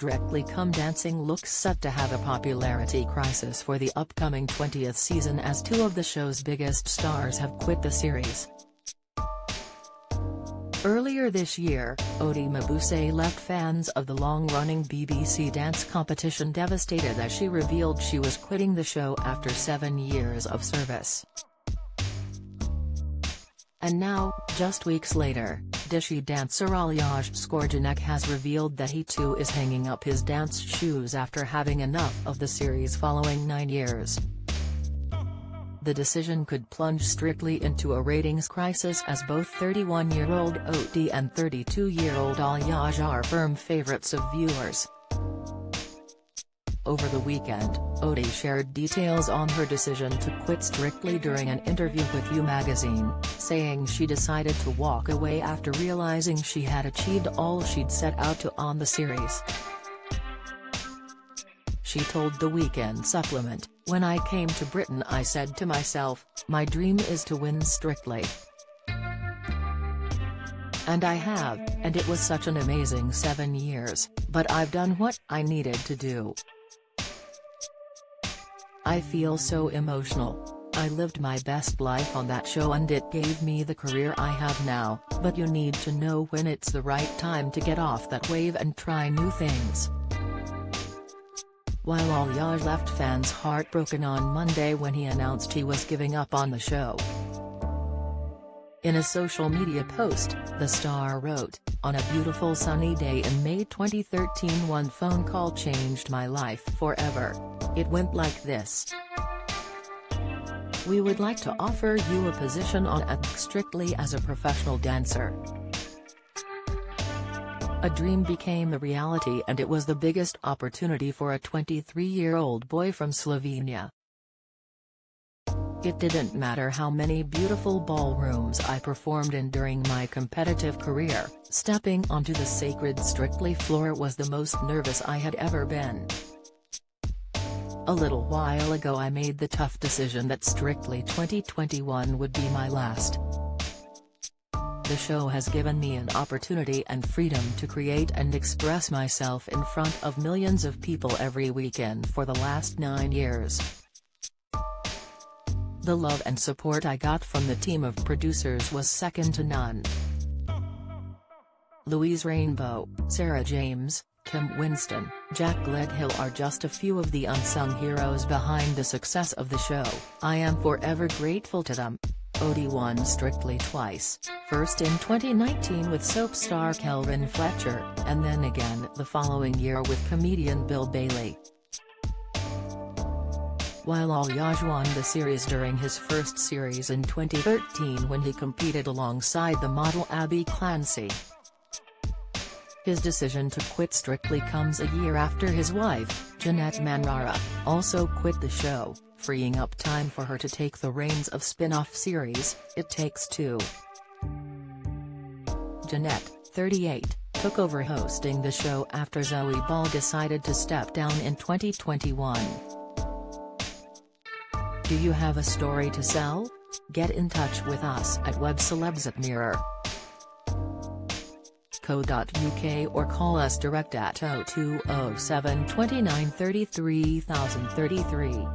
Strictly Come Dancing looks set to have a popularity crisis for the upcoming 20th season as two of the show's biggest stars have quit the series. Earlier this year, Oti Mabuse left fans of the long-running BBC dance competition devastated as she revealed she was quitting the show after seven years of service. And now, just weeks later, Dishi dancer Aljaž Skorjanec has revealed that he too is hanging up his dance shoes after having enough of the series following nine years. The decision could plunge Strictly into a ratings crisis as both 31-year-old Oti and 32-year-old Aljaž are firm favorites of viewers. Over the weekend, Oti shared details on her decision to quit Strictly during an interview with You magazine, saying she decided to walk away after realizing she had achieved all she'd set out to on the series. She told the Weekend Supplement, When I came to Britain I said to myself, my dream is to win Strictly. And I have, and it was such an amazing seven years, but I've done what I needed to do. I feel so emotional. I lived my best life on that show and it gave me the career I have now, but you need to know when it's the right time to get off that wave and try new things. While Aljaž left fans heartbroken on Monday when he announced he was giving up on the show. In a social media post, the star wrote, On a beautiful sunny day in May 2013 one phone call changed my life forever. It went like this. We would like to offer you a position on strictly as a professional dancer. A dream became a reality and it was the biggest opportunity for a 23-year-old boy from Slovenia. It didn't matter how many beautiful ballrooms I performed in during my competitive career, stepping onto the sacred Strictly floor was the most nervous I had ever been. A little while ago I made the tough decision that Strictly 2021 would be my last. The show has given me an opportunity and freedom to create and express myself in front of millions of people every weekend for the last nine years. The love and support I got from the team of producers was second to none. Louise Rainbow, Sarah James, Kim Winston, Jack Gledhill are just a few of the unsung heroes behind the success of the show, I am forever grateful to them. Oti won Strictly twice, first in 2019 with soap star Kelvin Fletcher, and then again the following year with comedian Bill Bailey. While Aljaž won the series during his first series in 2013 when he competed alongside the model Abbey Clancy. His decision to quit Strictly comes a year after his wife, Janette Manrara, also quit the show, freeing up time for her to take the reins of spin-off series, It Takes Two. Janette, 38, took over hosting the show after Zoe Ball decided to step down in 2021. Do you have a story to sell? Get in touch with us at webcelebs at Mirror co.uk or call us direct at 0207 29 33 033.